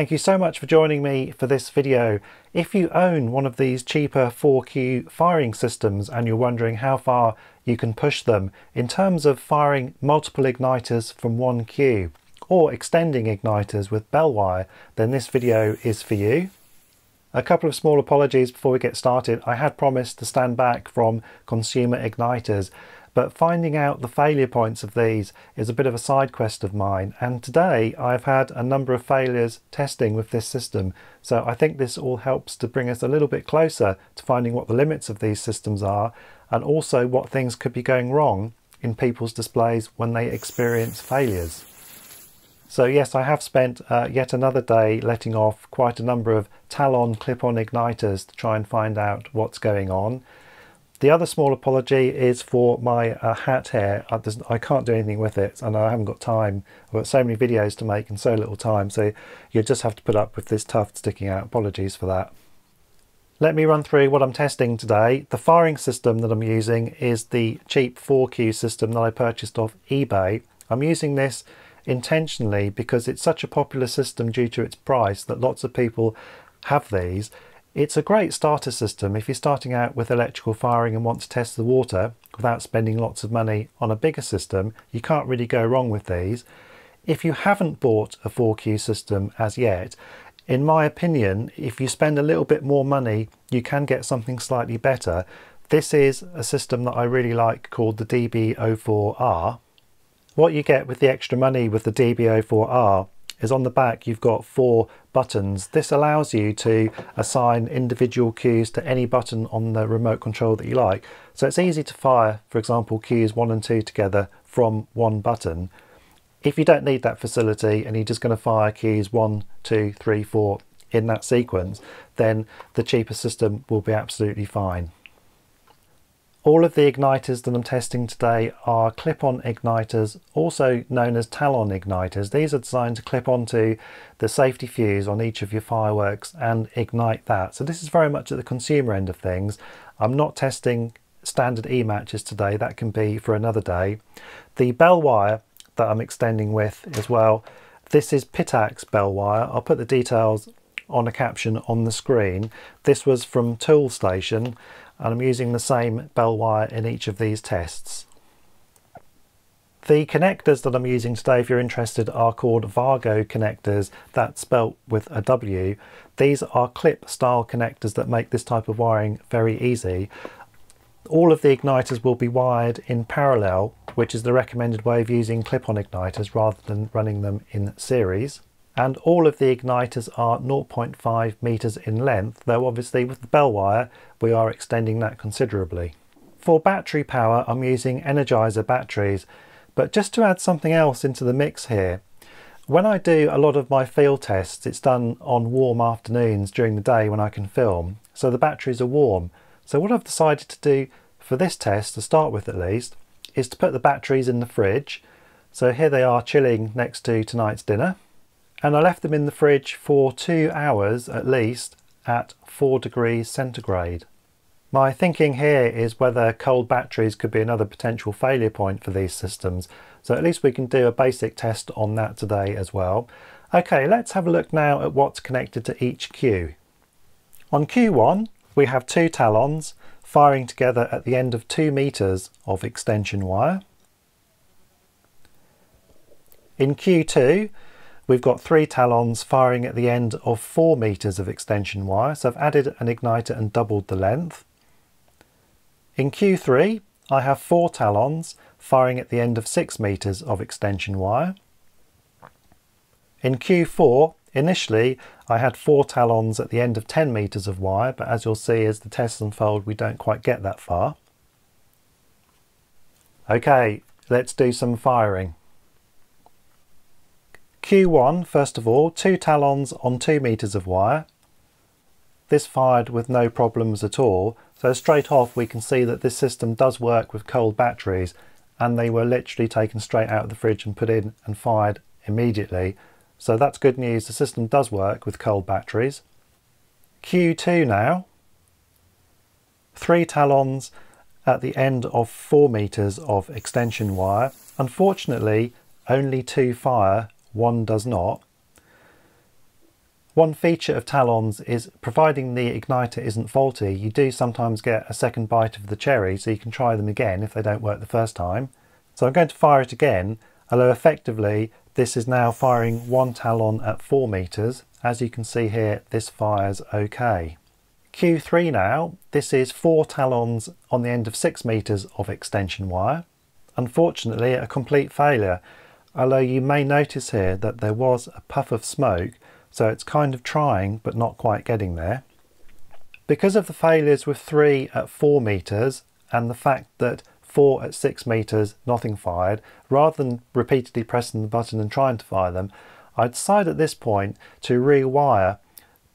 Thank you so much for joining me for this video. If you own one of these cheaper 4Q firing systems and you're wondering how far you can push them in terms of firing multiple igniters from one cue or extending igniters with bell wire, then this video is for you. A couple of small apologies before we get started. I had promised to stand back from consumer igniters but finding out the failure points of these is a bit of a side quest of mine and today I've had a number of failures testing with this system so I think this all helps to bring us a little bit closer to finding what the limits of these systems are and also what things could be going wrong in people's displays when they experience failures. So yes, I have spent uh, yet another day letting off quite a number of Talon clip-on igniters to try and find out what's going on. The other small apology is for my uh, hat hair. I, I, can't do anything with it and I haven't got time. I've got so many videos to make and so little time so you just have to put up with this tuft sticking out. Apologies for that. Let me run through what I'm testing today. The firing system that I'm using is the cheap 4Q system that I purchased off eBay. I'm using this intentionally because it's such a popular system due to its price that lots of people have these it's a great starter system if you're starting out with electrical firing and want to test the water without spending lots of money on a bigger system. You can't really go wrong with these. If you haven't bought a 4Q system as yet, in my opinion, if you spend a little bit more money, you can get something slightly better. This is a system that I really like called the DB04R. What you get with the extra money with the DB04R is on the back you've got four buttons. This allows you to assign individual cues to any button on the remote control that you like. So it's easy to fire, for example, cues 1 and 2 together from one button. If you don't need that facility and you're just going to fire keys 1, 2, 3, 4 in that sequence, then the cheaper system will be absolutely fine. All of the igniters that I'm testing today are clip-on igniters, also known as Talon igniters. These are designed to clip onto the safety fuse on each of your fireworks and ignite that. So this is very much at the consumer end of things. I'm not testing standard E-matches today, that can be for another day. The bell wire that I'm extending with as well, this is Pitacs bell wire. I'll put the details on a caption on the screen. This was from Toolstation and I'm using the same bell wire in each of these tests. The connectors that I'm using today, if you're interested, are called Wago connectors, that's spelt with a W. These are clip style connectors that make this type of wiring very easy. All of the igniters will be wired in parallel, which is the recommended way of using clip-on igniters rather than running them in series and all of the igniters are 0.5 meters in length though obviously with the bell wire we are extending that considerably. For battery power I'm using Energizer batteries. But just to add something else into the mix here when I do a lot of my field tests it's done on warm afternoons during the day when I can film so the batteries are warm. So what I've decided to do for this test to start with at least is to put the batteries in the fridge. So here they are chilling next to tonight's dinner and I left them in the fridge for two hours at least at 4 degrees centigrade. My thinking here is whether cold batteries could be another potential failure point for these systems, so at least we can do a basic test on that today as well. Okay, let's have a look now at what's connected to each cue. On Q1 we have two talons firing together at the end of 2 meters of extension wire. In Q2 We've got three talons firing at the end of four meters of extension wire, so I've added an igniter and doubled the length. In Q3, I have four talons firing at the end of six meters of extension wire. In Q4, initially I had four talons at the end of 10 meters of wire, but as you'll see as the tests unfold, we don't quite get that far. Okay, let's do some firing. Q1, first of all, two talons on two meters of wire. This fired with no problems at all. So straight off we can see that this system does work with cold batteries and they were literally taken straight out of the fridge and put in and fired immediately. So that's good news, the system does work with cold batteries. Q2 now, three talons at the end of four meters of extension wire. Unfortunately, only two fire one does not. One feature of Talons is providing the igniter isn't faulty, you do sometimes get a second bite of the cherry so you can try them again if they don't work the first time. So I'm going to fire it again, although effectively this is now firing one Talon at 4 meters. As you can see here, this fires okay. Q3 now, this is four talons on the end of 6 metres of extension wire. Unfortunately a complete failure, although you may notice here that there was a puff of smoke so it's kind of trying but not quite getting there. Because of the failures with 3 at 4 metres and the fact that 4 at 6 metres nothing fired, rather than repeatedly pressing the button and trying to fire them, I decided at this point to rewire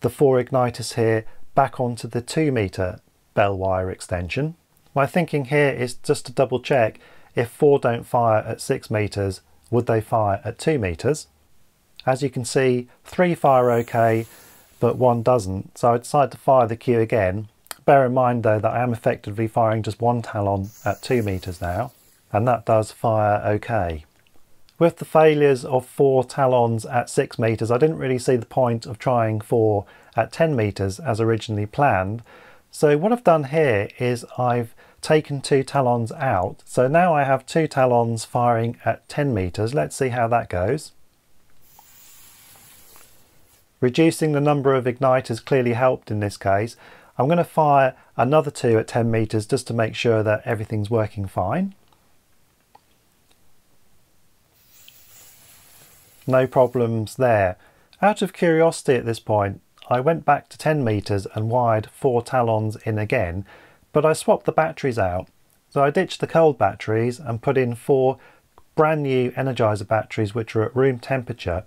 the four igniters here back onto the 2 meter bell wire extension. My thinking here is just to double check if 4 don't fire at 6 meters, would they fire at 2 meters? As you can see, 3 fire okay, but 1 doesn't, so I decided to fire the cue again. Bear in mind though that I am effectively firing just one talon at 2 meters now, and that does fire okay. With the failures of four talons at 6 metres, I didn't really see the point of trying four at 10 metres as originally planned. So what I've done here is I've taken two talons out. So now I have two talons firing at 10 metres. Let's see how that goes. Reducing the number of igniters clearly helped in this case. I'm going to fire another two at 10 metres just to make sure that everything's working fine. no problems there. Out of curiosity at this point, I went back to 10 meters and wired four talons in again, but I swapped the batteries out. So I ditched the cold batteries and put in four brand new Energizer batteries which are at room temperature.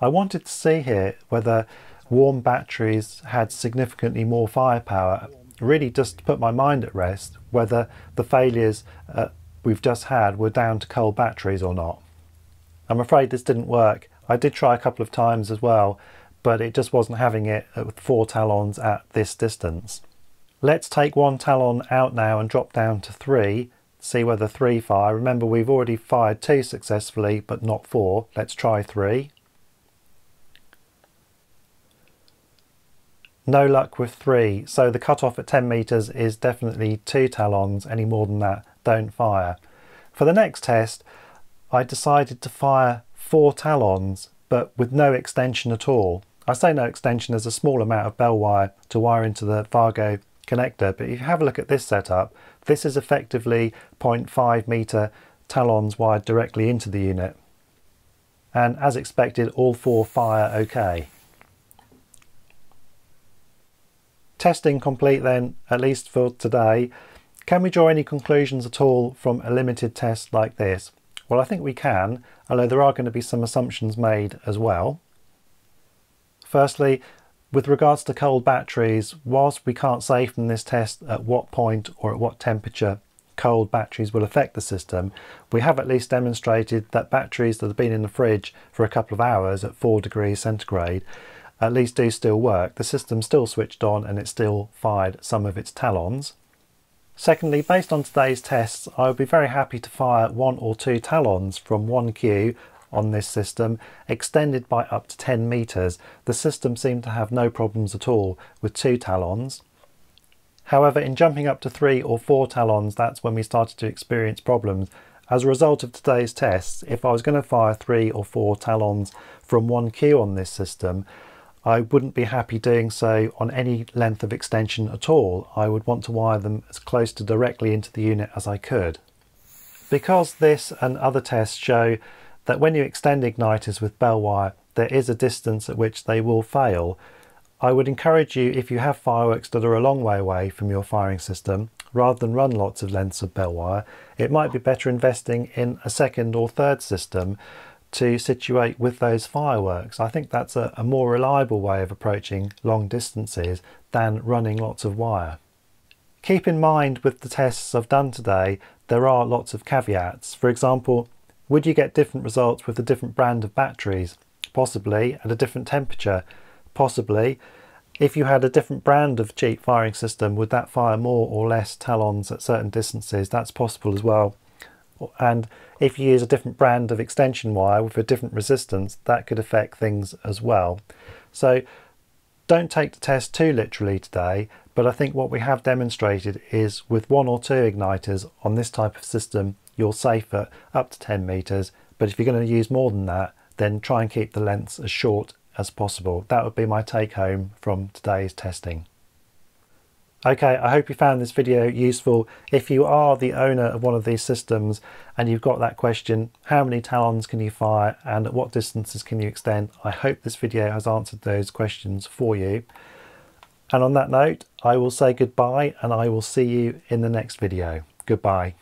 I wanted to see here whether warm batteries had significantly more firepower, really just to put my mind at rest whether the failures uh, we've just had were down to cold batteries or not. I'm afraid this didn't work. I did try a couple of times as well, but it just wasn't having it with four talons at this distance. Let's take one talon out now and drop down to three, see whether three fire. Remember we've already fired two successfully, but not four. Let's try three. No luck with three, so the cutoff at 10 metres is definitely two talons, any more than that, don't fire. For the next test, I decided to fire four talons, but with no extension at all. I say no extension, there's a small amount of bell wire to wire into the Wago connector, but if you have a look at this setup, this is effectively 0.5 meter talons wired directly into the unit. And as expected, all four fire okay. Testing complete then, at least for today. Can we draw any conclusions at all from a limited test like this? Well, I think we can, although there are going to be some assumptions made as well. Firstly, with regards to cold batteries, whilst we can't say from this test at what point or at what temperature cold batteries will affect the system, we have at least demonstrated that batteries that have been in the fridge for a couple of hours at 4 degrees centigrade at least do still work. The system's still switched on and it still fired some of its talons. Secondly, based on today's tests, I would be very happy to fire one or two talons from 1Q on this system, extended by up to 10 metres. The system seemed to have no problems at all with two talons. However, in jumping up to three or four talons, that's when we started to experience problems. As a result of today's tests, if I was going to fire three or four talons from 1Q on this system, I wouldn't be happy doing so on any length of extension at all. I would want to wire them as close to directly into the unit as I could. Because this and other tests show that when you extend igniters with bell wire, there is a distance at which they will fail, I would encourage you, if you have fireworks that are a long way away from your firing system, rather than run lots of lengths of bell wire, it might be better investing in a second or third system to situate with those fireworks. I think that's a, a more reliable way of approaching long distances than running lots of wire. Keep in mind with the tests I've done today, there are lots of caveats. For example, would you get different results with a different brand of batteries? Possibly. At a different temperature? Possibly. If you had a different brand of cheap firing system, would that fire more or less talons at certain distances? That's possible as well. And if you use a different brand of extension wire with a different resistance, that could affect things as well. So Don't take the test too literally today, but I think what we have demonstrated is with one or two igniters on this type of system, you're safe at up to 10 meters. But if you're going to use more than that, then try and keep the lengths as short as possible. That would be my take home from today's testing. Okay, I hope you found this video useful. If you are the owner of one of these systems and you've got that question, how many talons can you fire and at what distances can you extend? I hope this video has answered those questions for you. And on that note, I will say goodbye and I will see you in the next video. Goodbye.